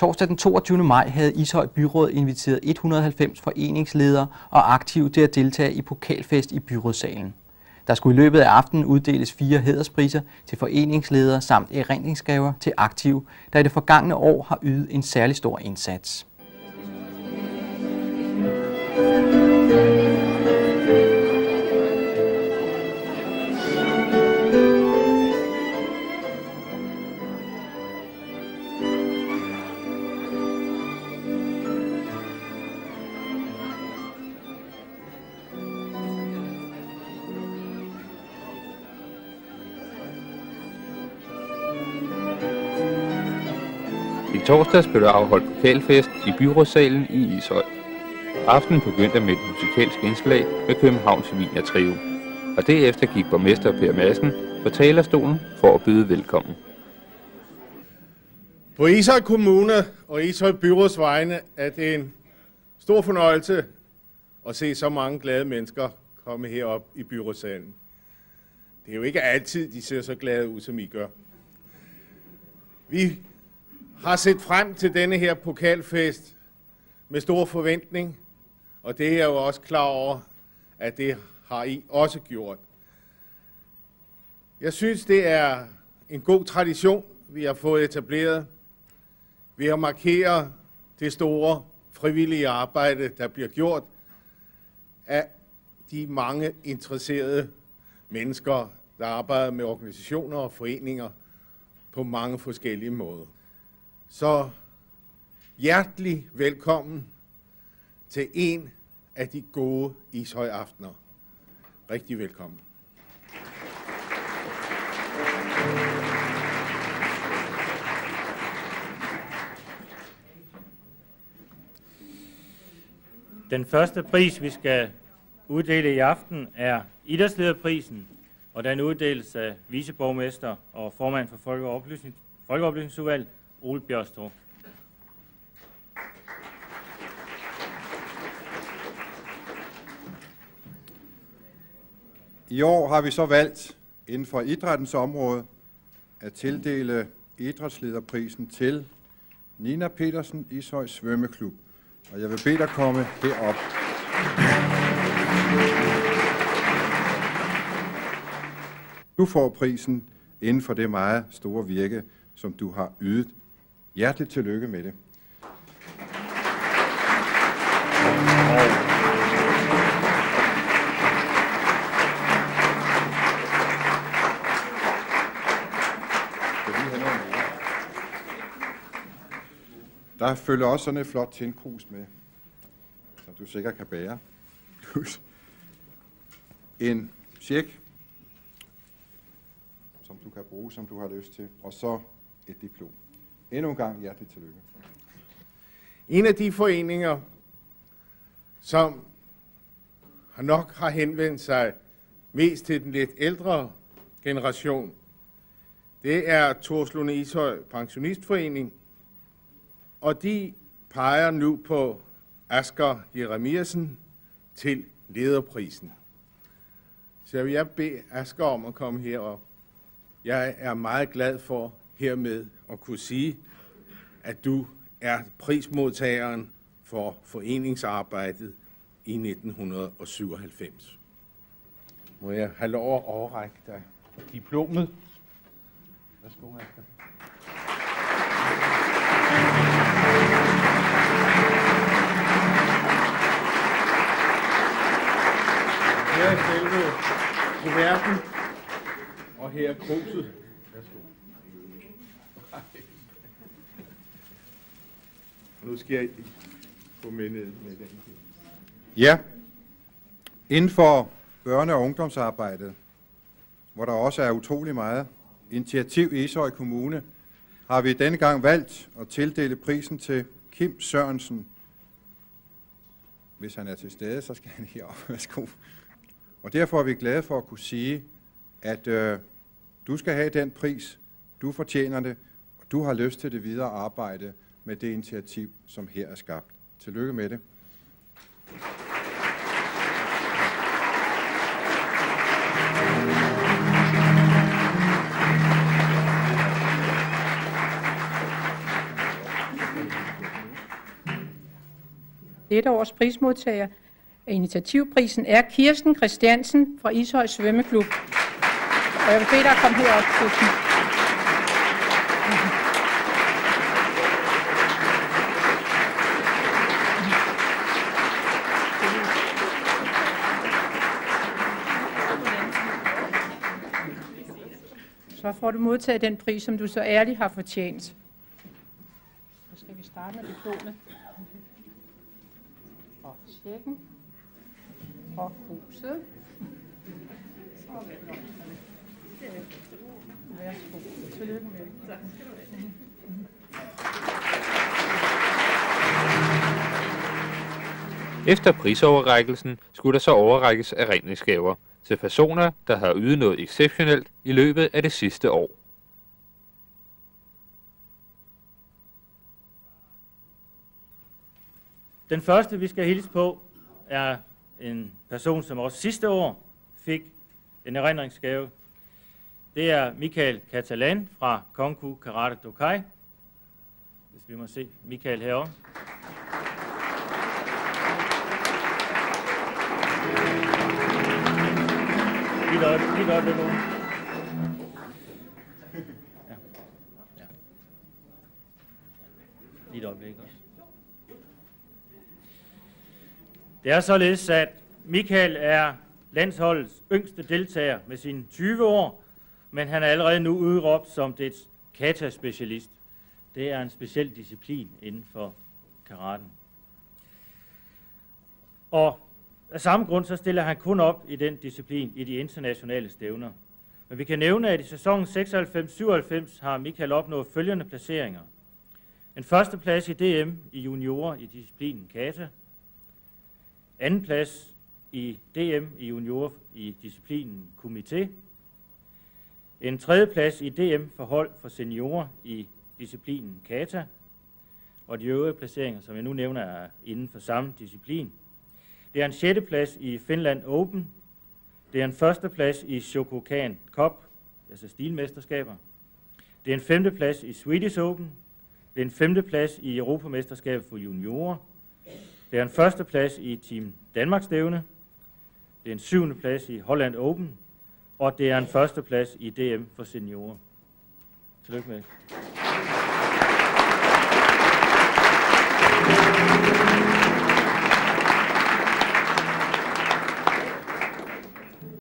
Torsdag den 22. maj havde Ishøj Byråd inviteret 190 foreningsledere og aktive til at deltage i pokalfest i byrådssalen. Der skulle i løbet af aftenen uddeles fire hederspriser til foreningsledere samt erindringsgaver til aktive, der i det forgangne år har ydet en særlig stor indsats. I torsdags blev der afholdt pokalfest i byrådssalen i Ishøj. Aftenen begyndte med et musikalsk indslag med Københavns Wiener Trio. Og derefter gik borgmester Per Madsen på talerstolen for at byde velkommen. På Ishøj Kommune og Ishøj Byråds vegne er det en stor fornøjelse at se så mange glade mennesker komme herop i byrådssalen. Det er jo ikke altid, de ser så glade ud, som I gør. Vi har set frem til denne her pokalfest med stor forventning, og det er jeg jo også klar over, at det har I også gjort. Jeg synes, det er en god tradition, vi har fået etableret Vi har markeret det store frivillige arbejde, der bliver gjort af de mange interesserede mennesker, der arbejder med organisationer og foreninger på mange forskellige måder. Så hjertelig velkommen til en af de gode Ishøj-aftener. Rigtig velkommen. Den første pris, vi skal uddele i aften, er Idrætslederprisen, og den uddeles af viceborgmester og formand for Folkeoplysning, Folkeoplysningsudvalg, Ole Bjørstrup. I år har vi så valgt inden for idrættens område at tildele idrætslederprisen til Nina Petersen Ishøj Svømmeklub. Og jeg vil bede dig komme herop. Du får prisen inden for det meget store virke, som du har ydet. Hjerteligt tillykke med det. Der følger også sådan et flot tindkrus med, som du sikkert kan bære. En check, som du kan bruge, som du har lyst til, og så et diplom. Endnu en gang hjerteligt tillykke. En af de foreninger, som har nok har henvendt sig mest til den lidt ældre generation, det er Torslund Ishøj Pensionistforening, og de peger nu på Asger Jeremiasen til lederprisen. Så jeg vil bede Asger om at komme herop. Jeg er meget glad for hermed at kunne sige, at du er prismodtageren for foreningsarbejdet i 1997. Må jeg have lov at overrække dig diplomet? Værsgo, Asger. Her er selve kuverten, og her er kruset. Værsgo. Nu skal jeg få med med den. Ja, inden for børne- og ungdomsarbejdet, hvor der også er utrolig meget initiativ i Ishøj Kommune, har vi denne gang valgt at tildele prisen til Kim Sørensen. Hvis han er til stede, så skal han herop. Værsgo. Og derfor er vi glade for at kunne sige, at øh, du skal have den pris, du fortjener det, og du har lyst til det videre arbejde med det initiativ, som her er skabt. Tillykke med det. Dette års prismodtager af initiativprisen er Kirsten Christiansen fra Ishøj Svømmeklub. Og jeg vil bede dig at komme herop, Kirsten. Så får du modtaget den pris, som du så ærligt har fortjent. Så skal vi starte med diplomet. Og tjekken. Og huset. Og Værsgo. Tillykke med det. Tak skal du have. Efter prisoverrækkelsen skulle der så overrækkes erindringsgaver til personer, der har ydet noget exceptionelt i løbet af det sidste år. Den første, vi skal hilse på, er en person, som også sidste år fik en erindringsgave. Det er Michael Catalan fra Konku Karate Dokai. Hvis vi må se Michael herovre. Lige et øjeblik, lige et øjeblik, Ja. Ja. Lige et øjeblik også. Det er således, at Michael er landsholdets yngste deltager med sine 20 år, men han er allerede nu udråbt som dets kata-specialist. Det er en speciel disciplin inden for karaten. Og af samme grund så stiller han kun op i den disciplin i de internationale stævner. Men vi kan nævne, at i sæsonen 96-97 har Michael opnået følgende placeringer. En første plads i DM i juniorer i disciplinen kata. Anden plads i DM i juniorer i disciplinen komité. En tredje plads i DM for hold for seniorer i disciplinen kata. Og de øvrige placeringer, som jeg nu nævner, er inden for samme disciplin. Det er en 6. plads i Finland Open. Det er en første plads i Shokokan Cup, altså stilmesterskaber. Det er en femte plads i Swedish Open. Det er en femte plads i Europamesterskabet for juniorer. Det er en første plads i Team Danmarks stævne. Det er en syvende plads i Holland Open. Og det er en første plads i DM for seniorer. Tillykke med det.